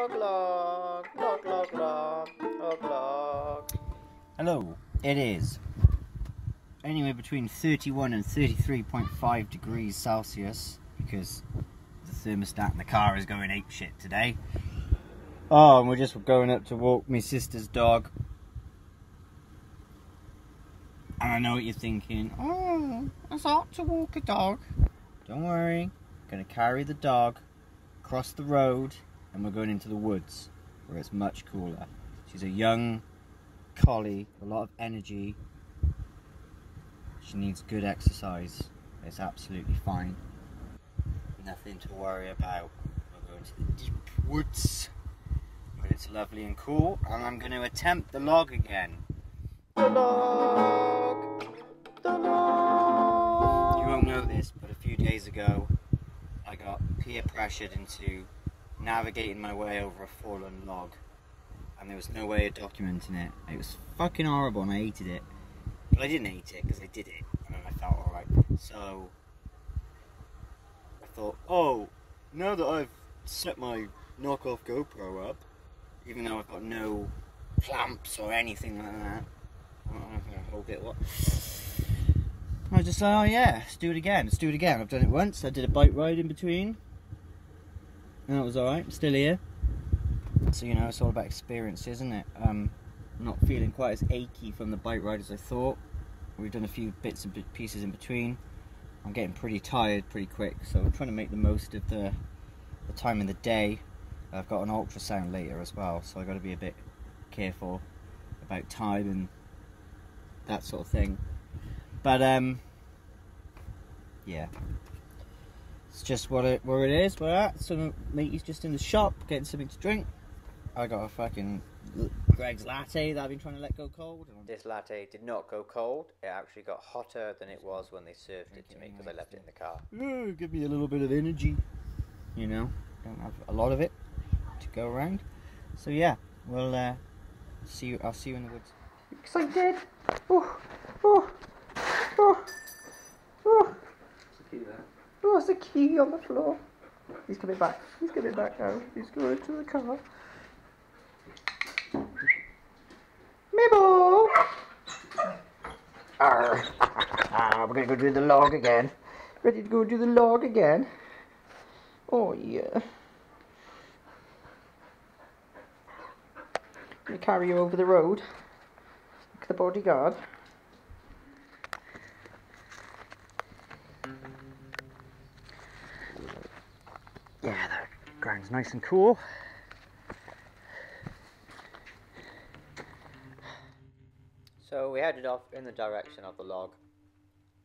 Hello, it is anywhere between 31 and 33.5 degrees Celsius because the thermostat in the car is going ape shit today. Oh, and we're just going up to walk my sister's dog. And I know what you're thinking. Oh, it's hard to walk a dog. Don't worry, I'm gonna carry the dog across the road and we're going into the woods where it's much cooler. She's a young collie, a lot of energy. She needs good exercise. It's absolutely fine. Nothing to worry about. We're going to the deep woods where it's lovely and cool and I'm going to attempt the log again. The log, the log. You won't know this, but a few days ago I got peer pressured into navigating my way over a fallen log and there was no way of documenting it. It was fucking horrible and I hated it. But I didn't hate it because I did it and then I felt alright. So I thought, oh, now that I've set my knockoff GoPro up, even though I've got no clamps or anything like that, I'm not gonna hold it. What? I just like, oh yeah, let's do it again. Let's do it again. I've done it once. I did a bike ride in between, and that was alright. Still here. So you know, it's all about experience, isn't it? Um, not feeling quite as achy from the bike ride as I thought. We've done a few bits and pieces in between. I'm getting pretty tired pretty quick, so I'm trying to make the most of the, the time in the day. I've got an ultrasound later as well, so I've got to be a bit careful about time and that sort of thing. But um, yeah, it's just what it where it is. We're at. So mate's just in the shop getting something to drink. I got a fucking Greggs latte that I've been trying to let go cold. This latte did not go cold. It actually got hotter than it was when they served it to me because I left it in the car. "Oh, give me a little bit of energy. You know, don't have a lot of it to go around. So yeah, we'll uh, see you. I'll see you in the woods. Excited! Oh, oh, oh. Oh, there's a key on the floor. He's coming back. He's coming back now. He's going to the car. Mabel! Arr. Ah, we're gonna go do the log again. Ready to go do the log again? Oh yeah. Gonna carry you over the road. Look at the bodyguard. Yeah, the ground's nice and cool. So we headed off in the direction of the log.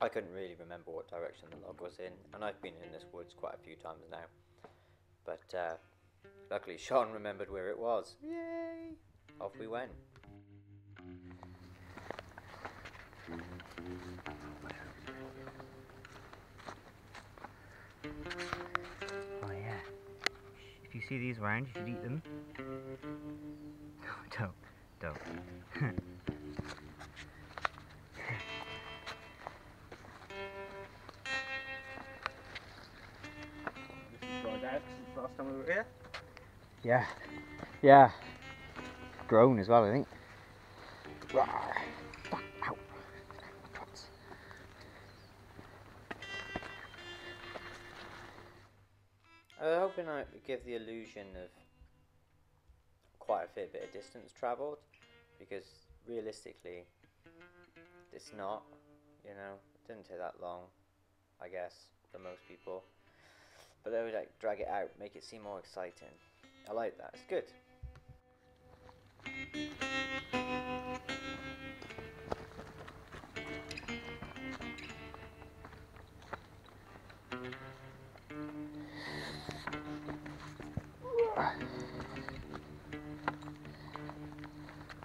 I couldn't really remember what direction the log was in, and I've been in this woods quite a few times now. But uh, luckily, Sean remembered where it was. Yay! Off we went. See these around, you should eat them. don't, don't. last time we were here. Yeah, yeah. Grown as well, I think. Give the illusion of quite a fair bit of distance travelled, because realistically, it's not. You know, it didn't take that long, I guess, for most people. But they would like drag it out, make it seem more exciting. I like that. It's good.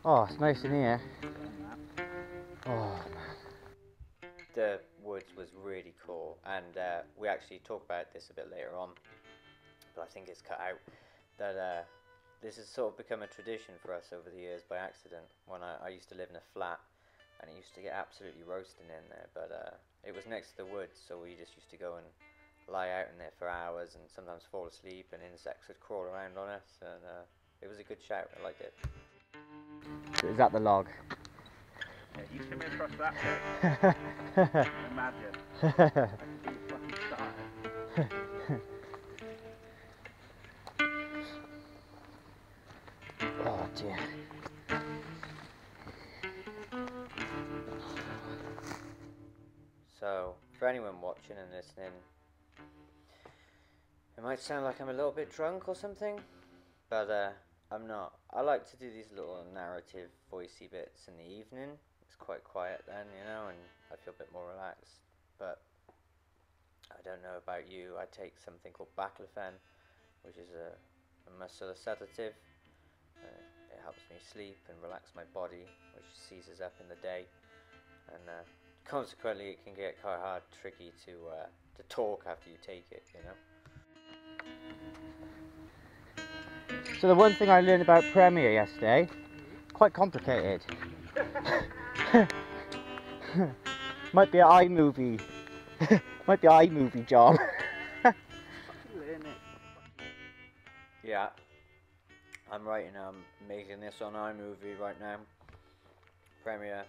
Oh, it's nice in here. Oh, man. The woods was really cool, and uh, we actually talk about this a bit later on. But I think it's cut out that uh, this has sort of become a tradition for us over the years by accident. When I, I used to live in a flat, and it used to get absolutely roasting in there, but uh, it was next to the woods, so we just used to go and lie out in there for hours and sometimes fall asleep, and insects would crawl around on us, and uh, it was a good shout. I liked it. Is that the log? Yeah, you come across that bit. Imagine. I could be fucking started. oh dear. So, for anyone watching and listening, it might sound like I'm a little bit drunk or something, but uh, I'm not. I like to do these little narrative, voicey bits in the evening. It's quite quiet then, you know, and I feel a bit more relaxed. But I don't know about you. I take something called baclofen, which is a, a sedative. Uh, it helps me sleep and relax my body, which seizes up in the day, and uh, consequently, it can get quite hard, tricky to uh, to talk after you take it. You know. So the one thing I learned about Premiere yesterday, quite complicated. Might be an iMovie. Might be an iMovie job. Yeah. I'm writing, um, making this on iMovie right now. Premiere.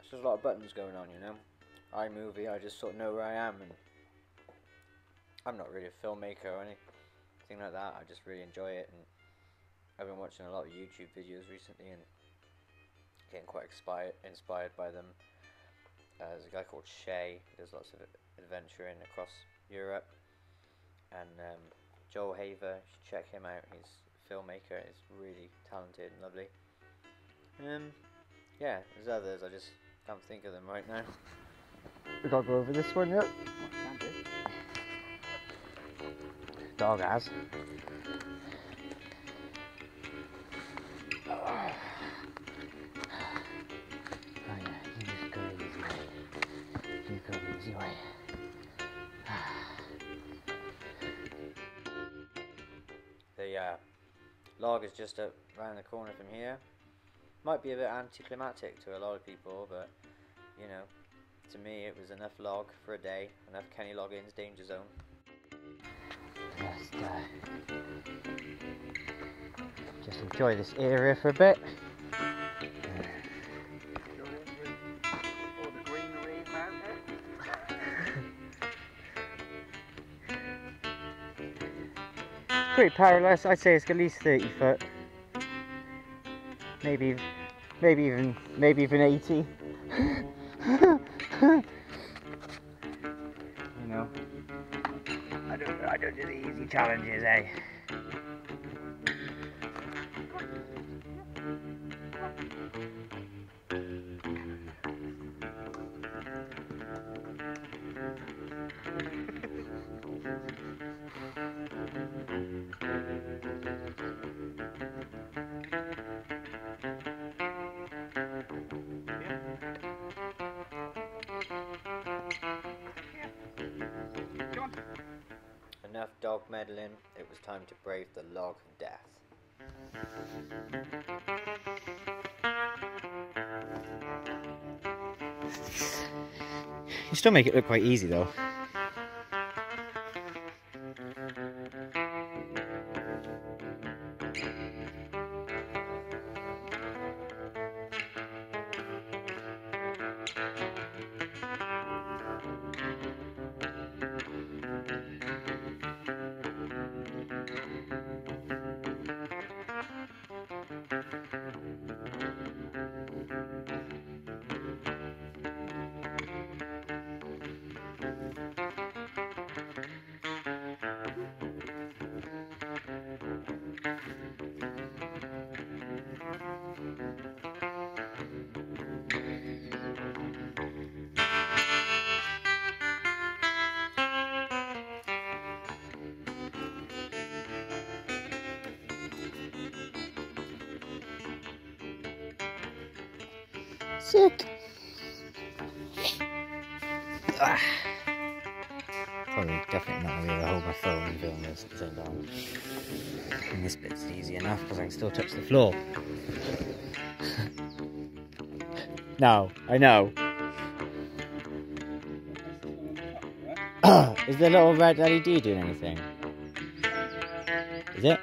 So there's a lot of buttons going on, you know. iMovie, I just sort of know where I am, and I'm not really a filmmaker or anything like that. I just really enjoy it, and I've been watching a lot of YouTube videos recently, and getting quite inspired inspired by them. Uh, there's a guy called Shay. He does lots of adventuring across Europe, and um, Joel Haver. You should check him out. He's a filmmaker. He's really talented and lovely. Um, yeah, there's others. I just can't think of them right now. we gotta go over this one yet. What can do? Dog has. The uh, log is just around the corner from here. Might be a bit anticlimactic to a lot of people, but you know, to me it was enough log for a day. Enough Kenny Loggins danger zone. Just, uh, just enjoy this area for a bit. Pretty perilous. I'd say it's at least 30 foot. Maybe, maybe even, maybe even 80. you know, I don't, I don't do the easy challenges, eh? It was time to brave the log death. You still make it look quite easy though. Sick. Ah. Probably definitely not gonna be able to hold my phone and film this at the same time. And this bit's easy enough because I can still touch the floor. no, I know. Is the little red LED doing anything? Is it?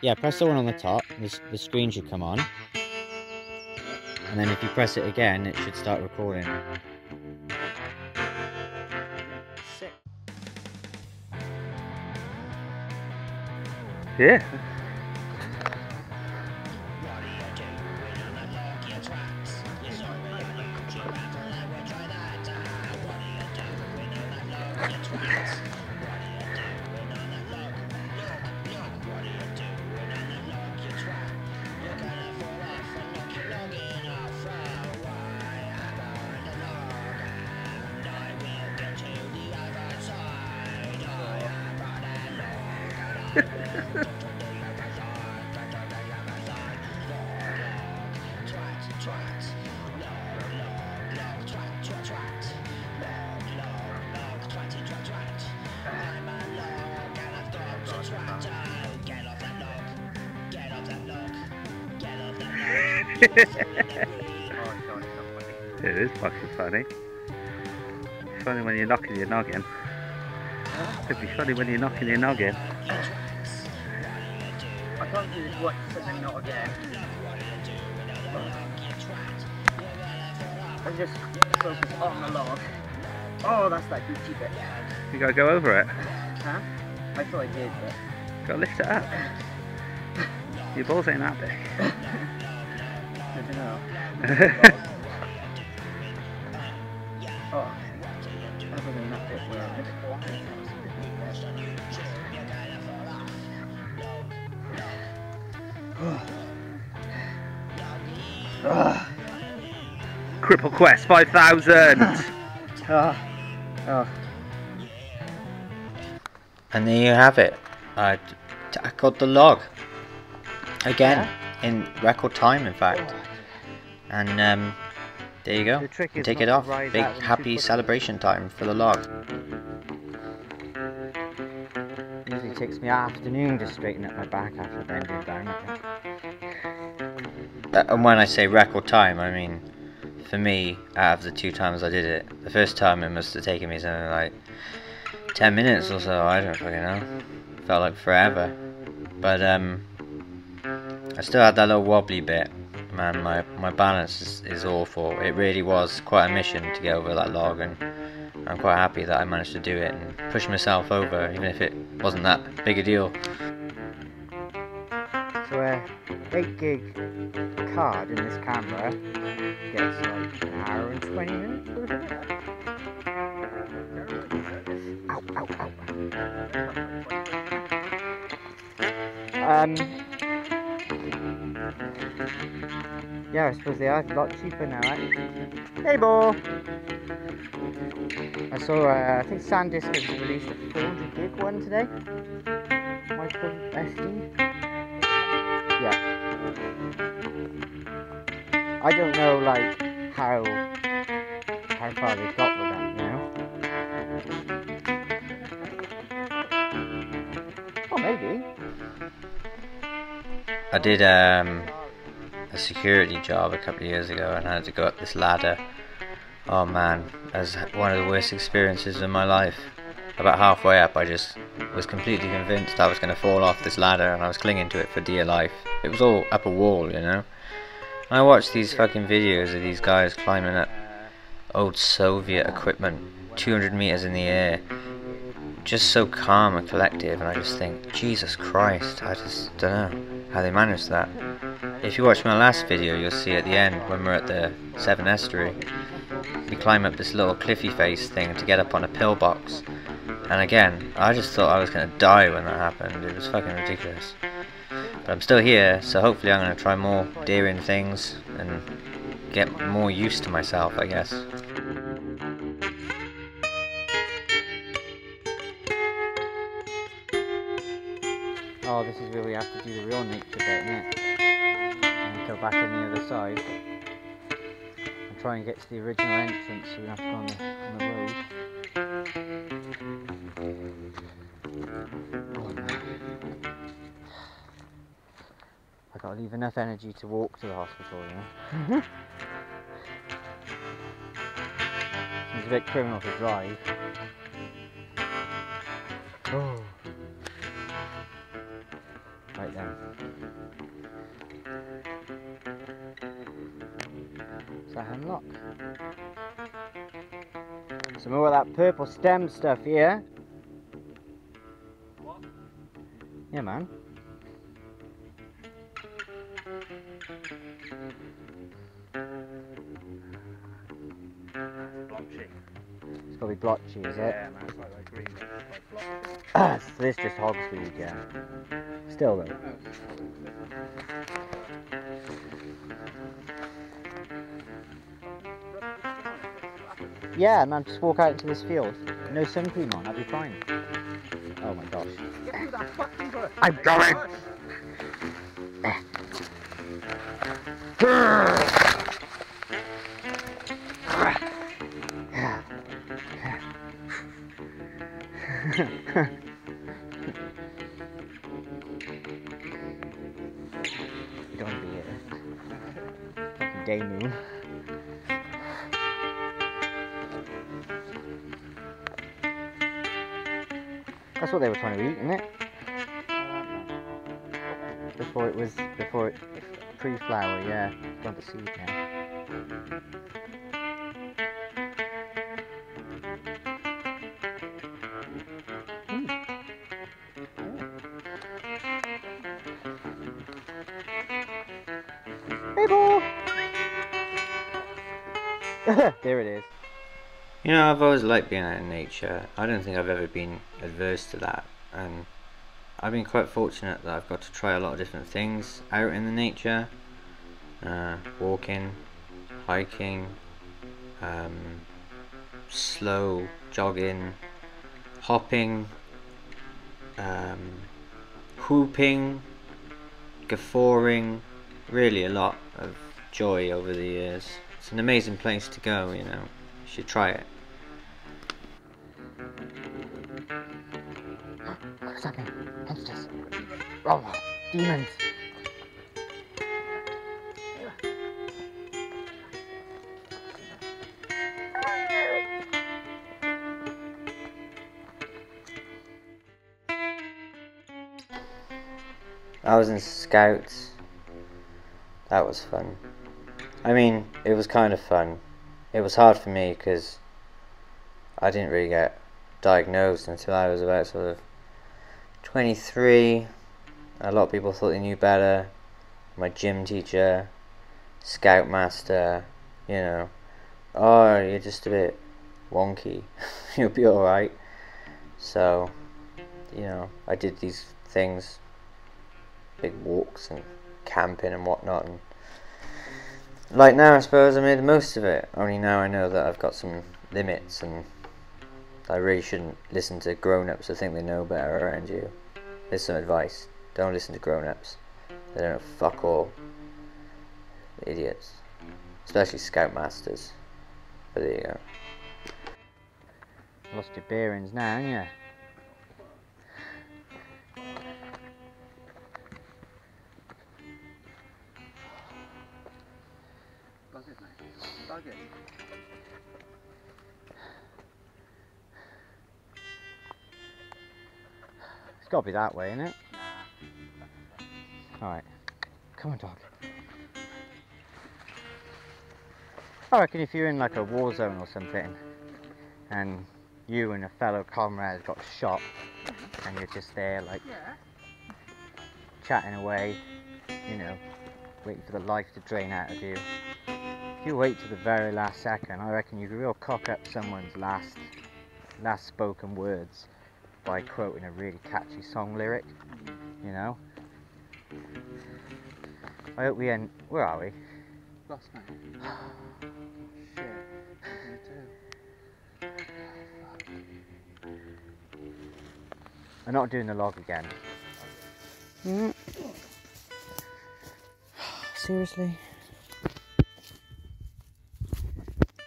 Yeah, press the one on the top. The, the screen should come on. And then if you press it again, it should start recording. Sick. Yeah. It is fucking funny. It's funny when you're knocking your noggin. It'd be funny when you're knocking your noggin. I can't do this what something not again. I just focus on the log. Oh, that's that Gucci bit. You gotta go over it. Huh? I thought I did, but Gotta lift it up. Your balls ain't that big. I don't know. Oh, other than that bit where I Cripple Quest 5000! Oh, oh. And there you have it. I tackled the log. Again. In record time, in fact. And um, there you go. The trick is Take it off. Big out when you happy celebration time for the log. Usually takes me afternoon to straighten up my back after bending down. Uh, and when I say record time, I mean, for me, out of the two times I did it, the first time it must have taken me something like 10 minutes or so, I don't fucking know. Felt like forever. But, um, I still had that little wobbly bit. Man, my, my balance is, is awful. It really was quite a mission to get over that log, and I'm quite happy that I managed to do it and push myself over, even if it wasn't that big a deal. So a 8 gig card in this camera gets like an hour and 20 minutes. Ow, ow, ow. Um, yeah, I suppose they are a lot cheaper now, actually. Hey, Bo! I saw, uh, I think SanDisk has released a 400 gig one today. Micro SD. Yeah. I don't know, like, how how far they've got with that now. Oh, maybe. I did um, a security job a couple of years ago and I had to go up this ladder. Oh man, that was one of the worst experiences of my life. About halfway up, I just was completely convinced I was going to fall off this ladder and I was clinging to it for dear life. It was all up a wall, you know. And I watched these fucking videos of these guys climbing up old Soviet equipment, 200 meters in the air, just so calm and collective, and I just think, Jesus Christ, I just don't know how they managed that. If you watch my last video, you'll see at the end when we're at the Severn Estuary, we climb up this little cliffy face thing to get up on a pillbox. And again, I just thought I was gonna die when that happened. It was fucking ridiculous. But I'm still here, so hopefully I'm gonna try more daring things and get more used to myself, I guess. Oh, this is where we have to do the real nature bit, isn't it? Go back on the other side. And try and get to the original entrance so we have to go on the, on the road. I gotta leave enough energy to walk to the hospital, you know? Seems a bit criminal to drive. Hemlock? Some more of that purple stem stuff here. What? Yeah, man. Blotchy. It's gotta be blotchy, is it? Yeah, man, it's like that green like. So this just hogsweed, yeah. Still though. Yeah, man, just walk out into this field. No sun cream on, I'll be fine. Oh my gosh. Get through that fucking bush. I'm going! They were trying to eat, isn't it? Before it was, before it, pre-flower, yeah. It's gone to seed now. Mm. Ball! there it is. You know, I've always liked being out in nature. I don't think I've ever been adverse to that, and I've been quite fortunate that I've got to try a lot of different things out in the nature. Uh, walking, hiking, um, slow jogging, hopping, um, whooping, guffawing. Really, a lot of joy over the years. It's an amazing place to go. You know, should try it. What's happening? Monsters. Oh, demons. I was in scouts. That was fun. I mean, it was kind of fun. It was hard for me because I didn't really get diagnosed until I was about sort of 23. A lot of people thought they knew better. My gym teacher, scoutmaster, you know, oh, you're just a bit wonky. You'll be alright. So, you know, I did these things big walks and camping and whatnot and like now I suppose I made most of it. Only now I know that I've got some limits and I really shouldn't listen to grown-ups. Who think they know better around you. Here's some advice. Don't listen to grown-ups. They don't fuck all. Idiots. Especially scoutmasters. But there you go. Lost your bearings now, haven't It's got to be that way, isn't it? Alright. Come on, dog. I reckon if you're in like a war zone or something, and you and a fellow comrade got shot, and you're just there like Yeah. chatting away, you know, waiting for the life to drain out of you. If you wait to the very last second, I reckon you could real cock up someone's last, last spoken words by quoting a really catchy song lyric, you know. I hope we end. Where are we? Lost, mate. Shit. Me too. I'm not doing the log again. Mm. Seriously?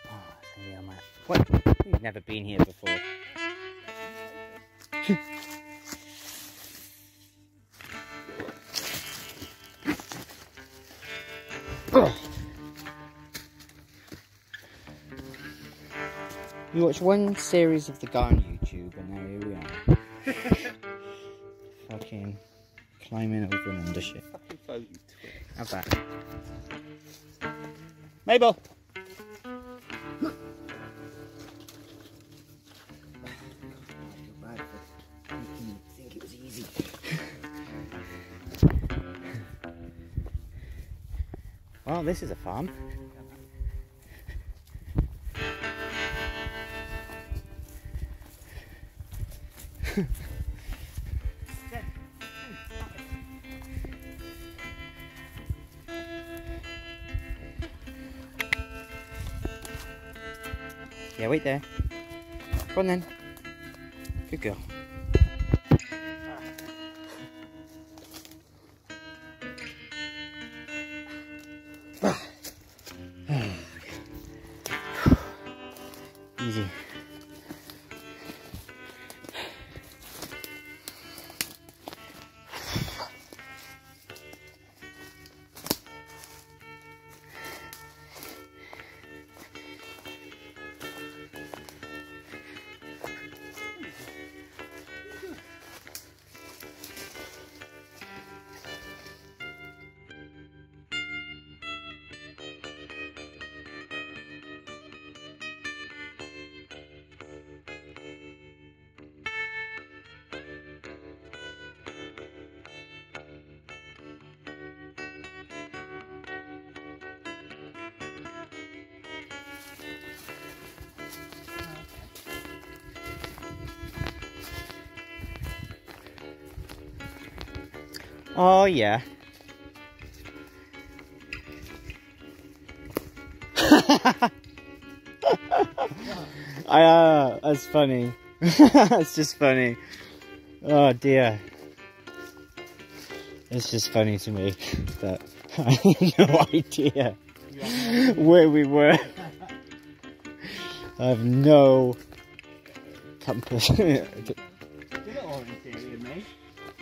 Oh, maybe I might. What? We've never been here before. One series of The Guy on YouTube, and now here we are. Fucking climbing over and under shit. Fucking phone, you twit. Have that. Mabel! think it was easy. well, this is a farm. Wait there. Go on then. Good girl. Ah. Easy. Oh yeah. I uh that's funny. that's just funny. Oh dear. It's just funny to me that I had no idea where we were. I have no compass.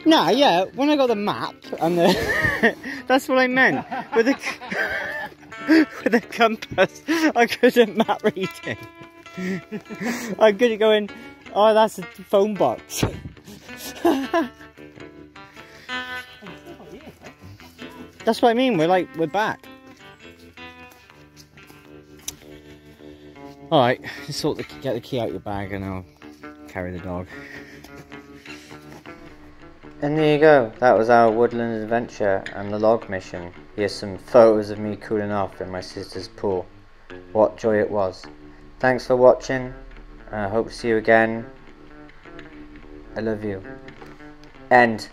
Nah, yeah, when I got the map and the that's what I meant. With the with the compass, I couldn't map reading. I couldn't go in. Oh, that's a phone box. that's what I mean. We're like we're back. All right, just sort the get the key out of your bag and I'll carry the dog. And there you go, that was our woodland adventure and the log mission. Here's some photos of me cooling off in my sister's pool. What joy it was. Thanks for watching, I hope to see you again. I love you. End.